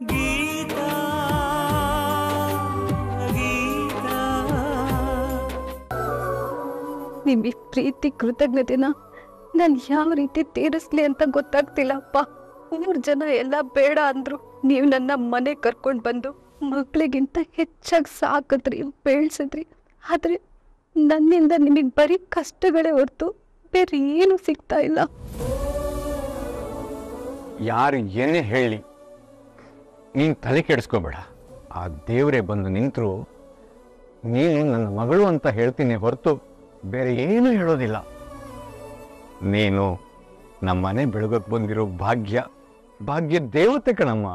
ಗೀತಾ ಗೀತಾ. ನಿಮ್ ಈ ಪ್ರೀತಿ ಕೃತಜ್ಞತೆನ ನಾನು ಯಾವ ರೀತಿ ತೀರಿಸ್ಲಿ ಅಂತ ಗೊತ್ತಾಗ್ತಿಲ್ಲಪ್ಪ. ಮೂರು ಜನ ಎಲ್ಲ ಬೇಡ ಅಂದ್ರು. ನೀವು ನನ್ನ ಮನೆ ಕರ್ಕೊಂಡು ಬಂದು ಮಕ್ಳಿಗಿಂತ ಹೆಚ್ಚಾಗಿ ಸಾಕಿದ್ರಿ ಬೆಳೆಸಿದ್ರಿ. ಆದ್ರೆ ನನ್ನಿಂದ ನಿಮಗೆ ಬರೀ ಕಷ್ಟಗಳೇ ಹೊರತು ಬೇರೆ ಏನು ಸಿಗ್ತಾ ಇಲ್ಲ. ಯಾರು ಏನೇ ಹೇಳಿ ನೀನು ತಲೆ ಕೆಡಿಸ್ಕೋಬೇಡ. ಆ ದೇವರೇ ಬಂದು ನಿಂತರು, ನೀನು ನನ್ನ ಮಗಳು ಅಂತ ಹೇಳ್ತೀನಿ ಹೊರತು ಬೇರೆ ಏನೂ ಹೇಳೋದಿಲ್ಲ. ನೀನು ನಮ್ಮ ಮನೆ ಬೆಳಗಕ್ಕೆ ಬಂದಿರೋ ಭಾಗ್ಯ ಭಾಗ್ಯ ದೇವತೆ ಕಣಮ್ಮ.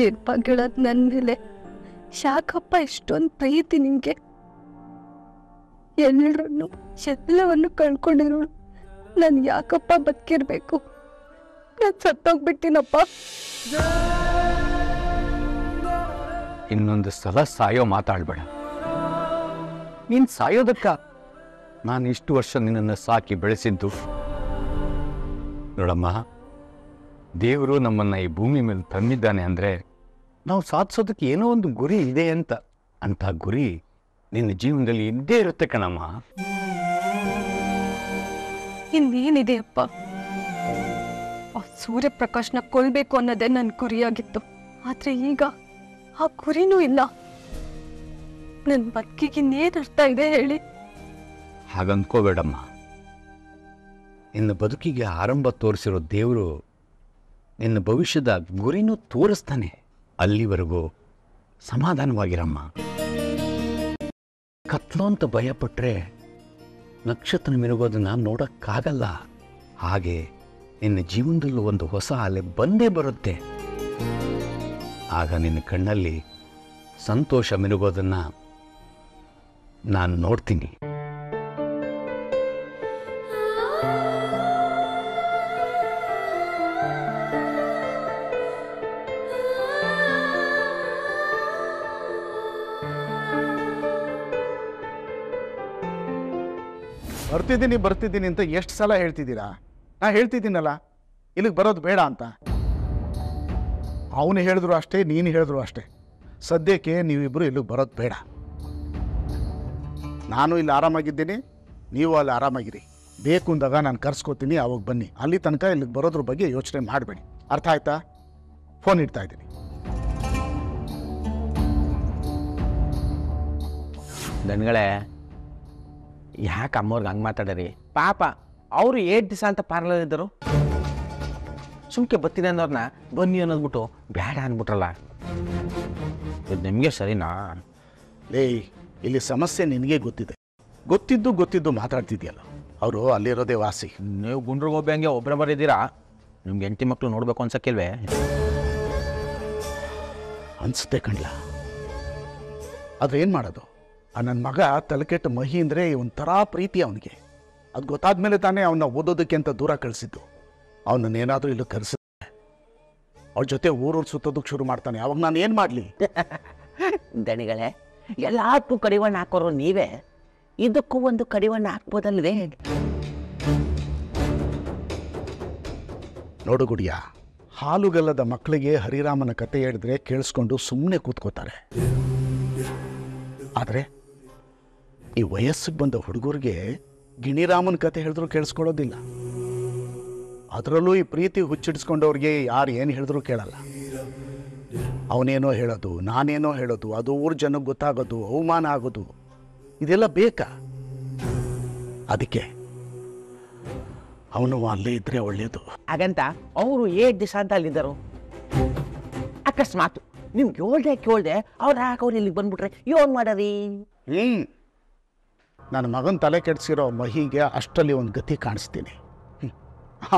ನಿರ್ಭಾಗ್ಯಳಾದ ನನ್ನ ಮೇಲೆ ಶಾಕಪ್ಪ ಇಷ್ಟೊಂದು ಪ್ರೀತಿ ನಿಮಗೆ ಎಲ್ಲರನ್ನು ಎಲ್ಲವನ್ನು ಕಳ್ಕೊಂಡಿರೋ ನಾನು ಯಾಕಪ್ಪ ಬದುಕಿರ್ಬೇಕು? ನಾನು ಸತ್ತೋಗ್ಬಿಟ್ಟಿನಪ್ಪ ಇನ್ನೊಂದು ಸಲ ಸಾಯೋ ಮಾತಾಡ್ಬೇಡ. ನೀನ್ ಸಾಯೋದಕ್ಕ ನಾನು ಇಷ್ಟು ವರ್ಷ ನಿನ್ನನ್ನು ಸಾಕಿ ಬೆಳೆಸಿದ್ದು. ನೋಡಮ್ಮ ದೇವರು ನಮ್ಮನ್ನ ಈ ಭೂಮಿ ಮೇಲೆ ತಂದಿದ್ದಾನೆ ಅಂದ್ರೆ ನಾವು ಸಾಧಿಸೋದಕ್ಕೆ ಏನೋ ಒಂದು ಗುರಿ ಇದೆ ಅಂತ. ಅಂತ ಗುರಿ ನಿನ್ನ ಜೀವನದಲ್ಲಿ ಇದ್ದೇ ಇರುತ್ತೆ ಕಣಮ್ಮ. ಇನ್ನೇನಿದೆಯಪ್ಪ ಆ ಸೂರ್ಯಪ್ರಕಾಶ್ನ ಕೊಲ್ಬೇಕು ಅನ್ನೋದೇ ನನ್ನ ಗುರಿಯಾಗಿತ್ತು ಆದ್ರೆ ಈಗ ಆ ಗುರಿನೂ ಇಲ್ಲ. ನನ್ನ ಬದುಕಿಗೆ ಇನ್ನೇನು ಅರ್ಥ ಇದೆ ಹೇಳಿ. ಹಾಗನ್ಕೋಬೇಡಮ್ಮ. ನಿನ್ನ ಬದುಕಿಗೆ ಆರಂಭ ತೋರಿಸಿರೋ ದೇವರು ನಿನ್ನ ಭವಿಷ್ಯದ ಗುರಿನೂ ತೋರಿಸ್ತಾನೆ. ಅಲ್ಲಿವರೆಗೂ ಸಮಾಧಾನವಾಗಿರಮ್ಮ. ಕತ್ಲೋ ಅಂತ ಭಯಪಟ್ಟರೆ ನಕ್ಷತ್ರ ಮಿರುಗೋದನ್ನ ನೋಡೋಕ್ಕಾಗಲ್ಲ. ಹಾಗೆ ನಿನ್ನ ಜೀವನದಲ್ಲೂ ಒಂದು ಹೊಸ ಅಲೆ ಬಂದೇ ಬರುತ್ತೆ. ಆಗ ನಿನ್ನ ಕಣ್ಣಲ್ಲಿ ಸಂತೋಷ ಮಿನುಗೋದನ್ನ ನಾನು ನೋಡ್ತೀನಿ. ಬರ್ತಿದ್ದೀನಿ ಬರ್ತಿದ್ದೀನಿ ಅಂತ ಎಷ್ಟು ಸಲ ಹೇಳ್ತಿದ್ದೀರಾ? ನಾ ಹೇಳ್ತಿದ್ದೀನಲ್ಲ ಇಲ್ಲಿಗೆ ಬರೋದು ಬೇಡ ಅಂತ. ಅವನು ಹೇಳಿದ್ರು ಅಷ್ಟೇ ನೀನು ಹೇಳಿದ್ರು ಅಷ್ಟೇ. ಸದ್ಯಕ್ಕೆ ನೀವಿಬ್ಬರು ಇಲ್ಲಿಗೆ ಬರೋದು ಬೇಡ. ನಾನು ಇಲ್ಲಿ ಆರಾಮಾಗಿದ್ದೀನಿ ನೀವು ಅಲ್ಲಿ ಆರಾಮಾಗಿರಿ. ಬೇಕು ಅಂದಾಗ ನಾನು ಕರ್ಸ್ಕೊತೀನಿ ಅವಾಗ ಬನ್ನಿ. ಅಲ್ಲಿ ತನಕ ಇಲ್ಲಿಗೆ ಬರೋದ್ರ ಬಗ್ಗೆ ಯೋಚನೆ ಮಾಡಬೇಡಿ. ಅರ್ಥ ಆಯ್ತಾ? ಫೋನ್ ಇಡ್ತಾ ಇದ್ದೀನಿ. ದನ್ಗಳೇ ಯಾಕೆ ಅಮ್ಮವ್ರಿಗೆ ಹಂಗೆ ಮಾತಾಡರಿ? ಪಾಪ ಅವರು ಏಟ್ ದಿವಸ ಅಂತ ಪಾರ್ಲರ್ ಇದ್ದರು. ಸುಮ್ಕೆ ಬತ್ತೀನಿ ಅನ್ನೋರ್ನ ಬನ್ನಿ ಅನ್ನೋದ್ಬಿಟ್ಟು ಬೇಡ ಅಂದ್ಬಿಟ್ರಲ್ಲ ಇದು ನಿಮಗೆ ಸರಿನಾ? ಲೇ ಇಲ್ಲಿ ಸಮಸ್ಯೆ ನಿನಗೆ ಗೊತ್ತಿದೆ. ಗೊತ್ತಿದ್ದು ಗೊತ್ತಿದ್ದು ಮಾತಾಡ್ತಿದ್ಯಲ್ಲ. ಅವರು ಅಲ್ಲಿರೋದೇ ವಾಸಿ. ನೀವು ಗುಂಡ್ರಿಗೆ ಹಂಗೆ ಒಬ್ಬರೇ ಬರಿದ್ದೀರಾ ನಿಮ್ಗೆ ಹೆಂಡತಿ ಮಕ್ಕಳು ನೋಡಬೇಕು ಅನ್ಸಕ್ಕಿಲ್ವೇ? ಅನ್ಸುತ್ತೆ ಕಣ್ಲ. ಆದರೆ ಏನು ಮಾಡೋದು? ಆ ನನ್ನ ಮಗ ತಲೆಕೆಟ್ಟು ಮಹಿ ಅಂದರೆ ಒಂಥರ ಪ್ರೀತಿ ಅವನಿಗೆ. ಅದು ಗೊತ್ತಾದ್ಮೇಲೆ ತಾನೇ ಅವನ್ನ ಓದೋದಕ್ಕೆ ಅಂತ ದೂರ ಕಳಿಸಿದ್ದು. ಅವನನ್ನೇನಾದರೂ ಇಲ್ಲಿ ಕರೆಸಿದ್ರೆ ಅವ್ರ ಜೊತೆ ಊರೂರು ಸುತ್ತೋದಕ್ಕೆ ಶುರು ಮಾಡ್ತಾನೆ. ಅವಾಗ ನಾನು ಏನು ಮಾಡಲಿ? ದಣಿಗಳೇ ಎಲ್ಲದಕ್ಕೂ ಕಡಿವಣ್ಣ ಹಾಕೋರು ನೀವೇ. ಇದಕ್ಕೂ ಒಂದು ಕಡಿವಣ್ಣ ಹಾಕ್ಬೋದಲ್ವೇ? ನೋಡು ಗುಡಿಯ ಹಾಲುಗಲ್ಲದ ಮಕ್ಕಳಿಗೆ ಹರಿರಾಮನ ಕತೆ ಹೇಳಿದ್ರೆ ಕೇಳಿಸ್ಕೊಂಡು ಸುಮ್ಮನೆ ಕೂತ್ಕೋತಾರೆ. ಆದರೆ ಈ ವಯಸ್ಸಿಗೆ ಬಂದ ಹುಡುಗರಿಗೆ ಗಿಣಿರಾಮನ ಕತೆ ಹೇಳಿದ್ರು ಕೇಳಿಸ್ಕೊಳ್ಳೋದಿಲ್ಲ. ಅದರಲ್ಲೂ ಈ ಪ್ರೀತಿ ಹುಚ್ಚಿಡಿಸ್ಕೊಂಡವ್ರಿಗೆ ಯಾರು ಏನು ಹೇಳಿದ್ರು ಕೇಳಲ್ಲ. ಅವನೇನೋ ಹೇಳೋದು ನಾನೇನೋ ಹೇಳೋದು ಅದು ಊರ ಜನಕ್ಕೆ ಗೊತ್ತಾಗೋದು ಅವಮಾನ ಆಗೋದು ಇದೆಲ್ಲ ಬೇಕಾ? ಅದಕ್ಕೆ ಅವನು ಅಲ್ಲೇ ಇದ್ರೆ ಒಳ್ಳೇದು. ಹಾಗಂತ ಅವರು ಏಟ್ ದಿವಸ ಅಂತ ಅಲ್ಲಿದ್ದರು. ಅಕಸ್ಮಾತ್ ನಿಮ್ಗೆ ಕೇಳ್ದೆ ಕೇಳ್ದೆ ಅವ್ರು ಹಾಕೋರು ಇಲ್ಲಿಗೆ ಬಂದ್ಬಿಟ್ರೆ? ಏನು ಮಾಡರಿ ಹ್ಞೂ ನನ್ನ ಮಗನ ತಲೆ ಕೆಡಿಸಿರೋ ಮಹಿಗೆ ಅಷ್ಟರಲ್ಲಿ ಒಂದು ಗತಿ ಕಾಣಿಸ್ತೀನಿ.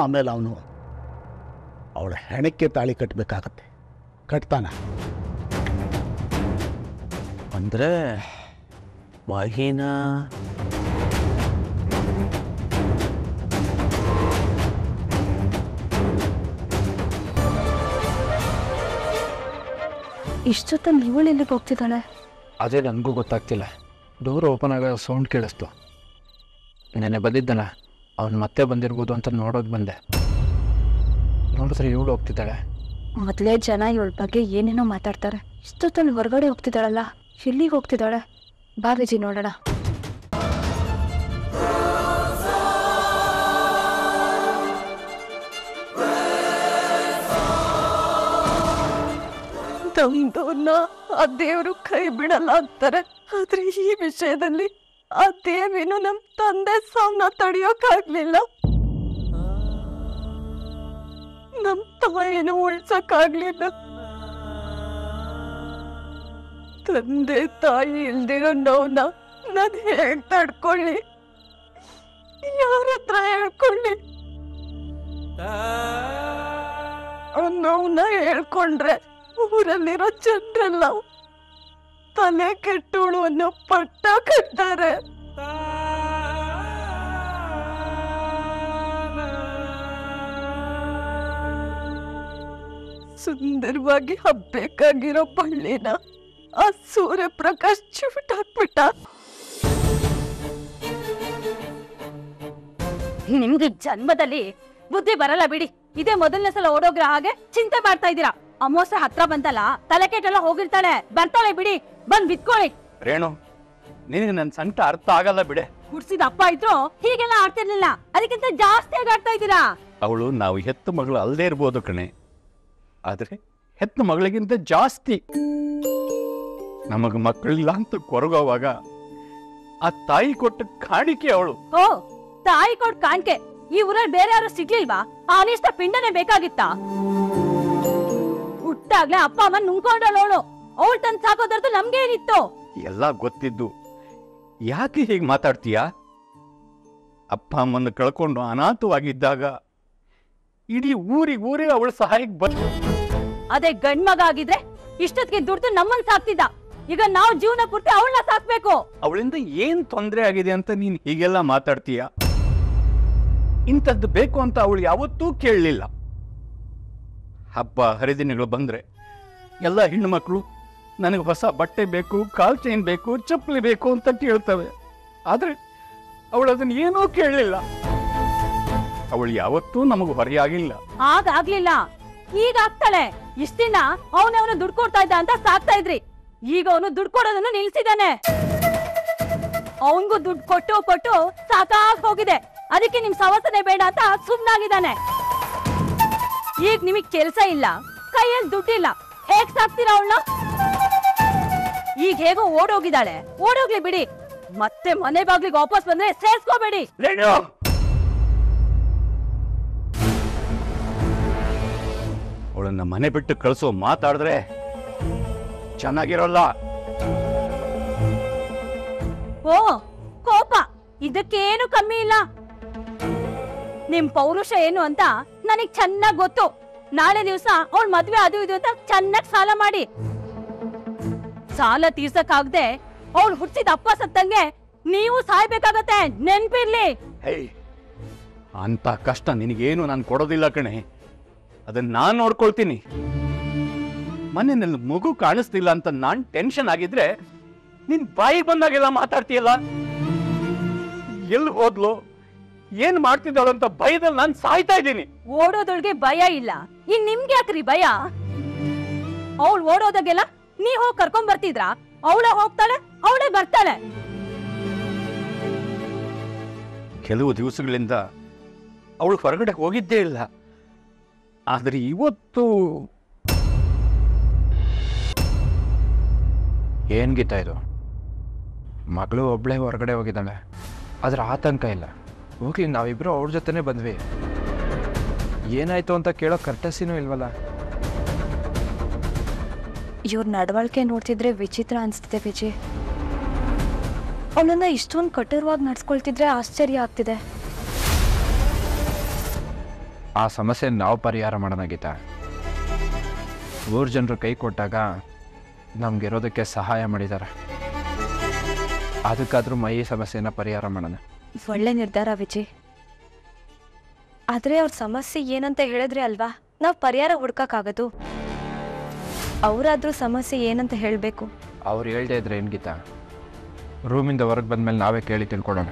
ಆಮೇಲೆ ಅವನು ಅವಳ ಹೆಣಕ್ಕೆ ತಾಳಿ ಕಟ್ಟಬೇಕಾಗತ್ತೆ ಕಟ್ತಾನ. ಅಂದರೆ ಮಹಿನ ಇಷ್ಟೊತ್ತಲ್ಲಿ ಇವಳು ಎಲ್ಲಿಗೆ ಹೋಗ್ತಿದ್ದಾಳೆ? ಅದೇ ನನಗೂ ಗೊತ್ತಾಗ್ತಿಲ್ಲ. ಡೋರ್ ಓಪನ್ ಆಗೋ ಸೌಂಡ್ ಕೇಳಿಸ್ತು. ನೆನೆ ಬಂದಿದ್ದಲ್ಲ, ಅವನು ಮತ್ತೆ ಬಂದಿರ್ಬೋದು ಅಂತ ನೋಡೋದು ಬಂದೆ. ನೋಡಿದ್ರೆ ಇವಳು ಹೋಗ್ತಿದ್ದಾಳೆ. ಮೊದಲೇ ಜನ ಇವಳ ಬಗ್ಗೆ ಏನೇನೋ ಮಾತಾಡ್ತಾರೆ. ಇಷ್ಟೊತ್ತಲ್ಲಿ ಹೊರಗಡೆ ಹೋಗ್ತಿದ್ದಾಳಲ್ಲ ಎಲ್ಲಿಗೆ ಹೋಗ್ತಿದ್ದಾಳೆ. ಬಾ ವಿಜಿ ನೋಡೋಣ. ತಮ್ದವ್ರನ್ನ ಆ ದೇವರು ಕೈ ಬಿಡಲ್ಲ ಅಂತಾರೆ ಆದ್ರೆ ಈ ವಿಷಯದಲ್ಲಿ ಆ ದೇವಿನೂ ನಮ್ ತಂದೆ ಸಾವನ್ನ ತಡೆಯೋಕಾಗ್ಲಿಲ್ಲ. ನಮ್ ತಾಯಿನ ಉಳ್ಸಕ್ಕಾಗ್ಲಿಲ್ಲ ತಂದೆ ತಾಯಿ ಇಲ್ದಿರೋ ನೋವ್ನ ನಾನು ಹೇಗ್ ತಡ್ಕೊಳ್ಳಿ ಯಾರ ಹತ್ರ ಹೇಳ್ಕೊಳ್ಳಿ? ನೋವ್ನ ಹೇಳ್ಕೊಂಡ್ರೆ ಊರಲ್ಲಿರೋ ಜನರೆಲ್ಲ ತಲೆ ಕೆಟ್ಟೋಳು ಅನ್ನೋ ಪಟ್ಟ ಕಟ್ತಾರೆ. ಸುಂದರವಾಗಿ ಹಬ್ಬೇಕಾಗಿರೋ ಬಳ್ಳಿನ ಆ ಸೂರ್ಯಪ್ರಕಾಶ್ ಚುಟಾಕ್ಬಿಟ್ಟ ನಿಮ್ಗೆ ಜನ್ಮದಲ್ಲಿ ಬುದ್ಧಿ ಬರಲ್ಲ ಬಿಡಿ. ಇದೇ ಮೊದಲನೇ ಸಲ ಓಡೋಗ್ರ ಹಾಗೆ ಚಿಂತೆ ಮಾಡ್ತಾ ಇದ್ದೀರಾ? ಅಮೋಸೆ ಹತ್ರ ಬಂತಲ್ಲ ತಲೆ ಕೆಟ್ಟೆಲ್ಲ ಹೋಗಿರ್ತಾಳೆ. ಬರ್ತಾಳೆ ಬಿಡಿ ಬಂದ್ ಬಿತ್ಕೊಳ್ಳಿ. ರೇಣು ನಿನಗೆ ನನ್ನ ಸಂಕಟ ಅರ್ಥ ಆಗಲ್ಲ ಬಿಡೆ. ಹುಡ್ಸಿದ ಅಪ್ಪ ಇದ್ರು ಹೀಗೆಲ್ಲ ಆಡ್ತಿರ್ಲಿಲ್ಲ. ಅದಕ್ಕಿಂತ ಜಾಸ್ತಿ ಆಗಿ ಆಡ್ತಾ ಇದ್ದೀರಾ? ಅವಳು ನಾವು ಹೆತ್ತು ಮಗಳು ಅಲ್ಲದೆ ಇರ್ಬೋದು ಕಣೆ. ಆದರೆ ಹೆತ್ತು ಮಗಳಿಗಿಂತ ಜಾಸ್ತಿ. ನಮಗೆ ಮಕ್ಕಳಿಲ್ಲ ಅಂತ ಕೊರಗೋವಾಗ ಆ ತಾಯಿ ಕೊಟ್ಟ ಕಾಣಿಕೆ ಅವಳು. ಓ ತಾಯಿ ಕೊಟ್ಟ ಕಾಣಿಕೆ. ಈ ಊರಲ್ಲಿ ಬೇರೆ ಯಾರು ಸಿಗ್ಲಿಲ್ವಾ? ಆ ಅನಿಷ್ಟ ಪಿಂಡನೆ ಬೇಕಾಗಿತ್ತಾ? ಹುಟ್ಟಾಗ್ಲೇ ಅಪ್ಪ ಅಮ್ಮ ನುಂಗ್ಕೊಂಡವಳು ಅವಳು ತಂದ್ ಸಾಕೋದ್ರದ್ದು ನಮ್ಗೆ ಏನಿತ್ತು ಎಲ್ಲ ಗೊತ್ತಿದ್ದು. ಯಾಕೆ ಹೀಗೆ ಮಾತಾಡ್ತೀಯಾ? ಅಪ್ಪ ಅಮ್ಮನ ಕಳ್ಕೊಂಡು ಅನಾಥವಾಗಿದ್ದಾಗ ಇಡೀ ಊರಿಗೆ ಊರೇ ಅವಳ ಸಹಾಯಕ್ಕೆ ಬಂದು ಅದೇ ಗಂಡ್ಮಗ ಆಗಿದ್ರೆ ಇಷ್ಟೊತ್ತಿಗೆ ದುಡ್ದು ನಮ್ಮನ್ ಸಾಕ್ತಿದ್ದ. ಈಗ ನಾವು ಜೀವನ ಪೂರ್ತಿ ಅವಳನ್ನ ಸಾಕ್ಬೇಕು. ಅವಳಿಂದ ಏನ್ ತೊಂದರೆ ಆಗಿದೆ ಅಂತ ನೀನ್ ಹೀಗೆಲ್ಲ ಮಾತಾಡ್ತೀಯ? ಇಂಥದ್ದು ಬೇಕು ಅಂತ ಅವಳು ಯಾವತ್ತೂ ಕೇಳಲಿಲ್ಲ. ಹಬ್ಬ, ಹರಿದಿನಗಳು ಬಂದರೆ ಎಲ್ಲ ಹೆಣ್ಣು ಮಕ್ಕಳು ನನಗೆ ಹೊಸ ಬಟ್ಟೆ ಬೇಕು, ಕಾಲ್ ಚೈನ್ ಬೇಕು, ಚಪ್ಪಲಿ ಬೇಕು ಅಂತ ಕೇಳ್ತವೆ. ಆದರೆ ಅವಳು ಅದನ್ನ ಏನೂ ಕೇಳಲಿಲ್ಲ. ಅವಳು ಯಾವತ್ತೂ ನಮಗೆ ಹೊರೆಯಾಗಿಲ್ಲ. ಆಗ ಆಗ್ಲಿಲ್ಲ. ಈಗ ಆಗ್ತಾಳೆ. ಇಷ್ಟ ದಿನ ಅವನವನು ದುಡ್ಡು ಕೊಡ್ತಾ ಇದ್ದ ಅಂತ ಸಾಕ್ತಾ ಇದ್ರಿ. ಈಗ ಅವನು ದುಡ್ಡು ಕೊಡೋದನ್ನು ನಿಲ್ಸಿದಾನೆ ಅವನಿಗೂ ದುಡ್ಡು ಕೊಟ್ಟು ಕೊಟ್ಟು ಸಾಕಾಗ್ ಹೋಗಿದೆ. ಅದಕ್ಕೆ ನಿಮ್ ಸವಸನೆ ಬೇಡ ಅಂತ ಸುಮ್ನಾಗಿದ್ದಾನೆ. ಈಗ ನಿಮಗ್ ಕೆಲ್ಸ ಇಲ್ಲ. ಕೈಯಲ್ಲಿ ದುಡ್ಡಿಲ್ಲ. ಹೇಗ್ ಸಾಕ್ತೀರ ಅವಳನ್ನ? ಈಗ ಹೇಗೋ ಓಡೋಗಿದ್ದಾಳೆ. ಓಡೋಗ್ಲಿ ಬಿಡಿ. ಮತ್ತೆ ಮನೆ ಬಾಗ್ಲಿಗೆ ವಾಪಸ್ ಬಂದ್ರೆ ಸೇರ್ಸ್ಕೋಬೇಡಿ. ರೇಣು! ಅವಳನ್ನ ಮನೆ ಬಿಟ್ಟು ಕಳಿಸೋ ಮಾತಾಡಿದ್ರೆ ಚೆನ್ನಾಗಿರೋಲ್ಲ. ಓ ಕೋಪ. ಇದಕ್ಕೇನು ಕಮ್ಮಿ ಇಲ್ಲ. ನಿಮ್ ಪೌರುಷ ಏನು ಅಂತ ನನಗ್ ಚೆನ್ನಾಗ್ ಗೊತ್ತು. ನಾಳೆ ದಿವ್ಸ ಅವಳ ಮದ್ವೆ ಅದು ಇದು ಅಂತ ಚೆನ್ನಾಗ್ ಸಾಲ ಮಾಡಿ. ಸಾಲ ತೀರ್ಸಕ್ಕಾಗ್ದೆ ಅವಳು ಹುಟ್ಟಿದ ಅಪ್ಪ ಸತ್ತಂಗೆ ನೀವು ಸಾಯ್ಬೇಕಾಗತ್ತೆ. ನೆನ್ಪಿರ್ಲಿ. ಹೇ ಅಂತ ಕಷ್ಟ ನಿನಗೇನು ನಾನು ಕೊಡೋದಿಲ್ಲ ಕಣೆ. ಅದನ್ನ ನಾನು ನೋಡ್ಕೊಳ್ತೀನಿ. ಮನೆಯಲ್ಲಿ ಮಗು ಕಾಣಿಸ್ತಿಲ್ಲ ಅಂತ ನಾನ್ ಟೆನ್ಷನ್ ಆಗಿದ್ರೆ ನಿನ್ ಬಾಯಿಗೆ ಬಂದಾಗೆಲ್ಲ ಮಾತಾಡ್ತೀಯಲ್ಲ? ಎಲ್ಲಿ ಹೋದ್ಲು? ಏನ್ ಮಾಡ್ತಿದ್ದಾಳು ಅಂತ ಭಯದಲ್ಲಿ ನಾನು ಸಾಯ್ತಾ ಇದ್ದೀನಿ. ಓಡೋದೊಳಗೆ ಭಯ ಇಲ್ಲ. ಇನ್ ನಿಮ್ಗೆ ಯಾಕ್ರಿ ಭಯ? ಅವಳು ಓಡೋದಾಗೆಲ್ಲ ನೀ ಹೋಗಿ ಕರ್ಕೊಂಡ್ ಬರ್ತಿದ್ರಾ? ಅವಳ ಹೋಗ್ತಾಳೆ ಅವಳೇ ಬರ್ತಾಳೆ. ಕೆಲವು ದಿವಸಗಳಿಂದ ಅವಳು ಹೊರಗಡೆ ಹೋಗಿದ್ದೇ ಇಲ್ಲ. ಆದ್ರೆ ಇವತ್ತು ಏನ್ ಗೀತಾ ಇದು? ಮಗಳು ಒಬ್ಳೆ ಹೊರಗಡೆ ಹೋಗಿದ್ದಾಳೆ. ಅದ್ರ ಆತಂಕ ಇಲ್ಲ. ಹೋಗ್ಲಿ ನಾವಿಬ್ರು ಅವ್ರ ಜೊತೆನೇ ಬಂದ್ವಿ. ಏನಾಯ್ತು ಅಂತ ಕೇಳೋ ಕರ್ಟಸಿನೂ ಇಲ್ವಲ್ಲ? ಇವ್ರ ನಡವಳಿಕೆ ನೋಡ್ತಿದ್ರೆ ವಿಚಿತ್ರ ಅನ್ಸ್ತಿದೆ ವಿಜಿ. ಅವಳನ್ನ ಇಷ್ಟೊಂದು ಕಠೋರವಾಗಿ ನಡ್ಸ್ಕೊಳ್ತಿದ್ರೆ ಆಶ್ಚರ್ಯ ಆಗ್ತಿದೆ. ಆ ಸಮಸ್ಯೆ ನಾವು ಪರಿಹಾರ ಮಾಡೋಣ ಗೀತಾ. ಊರ್ ಜನರು ಕೈ ಕೊಟ್ಟಾಗ ನಮ್ಗಿರೋದಕ್ಕೆ ಸಹಾಯ ಮಾಡಿದ್ದಾರೆ ಅದಕ್ಕಾದ್ರೂ ಮೈ ಸಮಸ್ಯೆನ ಪರಿಹಾರ ಮಾಡೋಣ. ಒಳ್ಳೆ ನಿರ್ಧಾರ ವಿಜಯ್. ಆದ್ರೆ ಅವ್ರ ಸಮಸ್ಯೆ ಏನಂತ ಹೇಳಿದ್ರೆ ಅಲ್ವಾ? ನಾವು ಪರಿಹಾರ ಹುಡ್ಕಕ್ಕಾಗದು. ಅವರಾದ್ರೂ ಸಮಸ್ಯೆ ಏನಂತ ಹೇಳಬೇಕು. ಅವ್ರು ಹೇಳದೇ ಇದ್ರೆ ಗೀತಾ? ರೂಮಿಂದ ಹೊರಗೆ ಬಂದ್ಮೇಲೆ ನಾವೇ ಕೇಳಿ ತಿಳ್ಕೊಳೋಣ.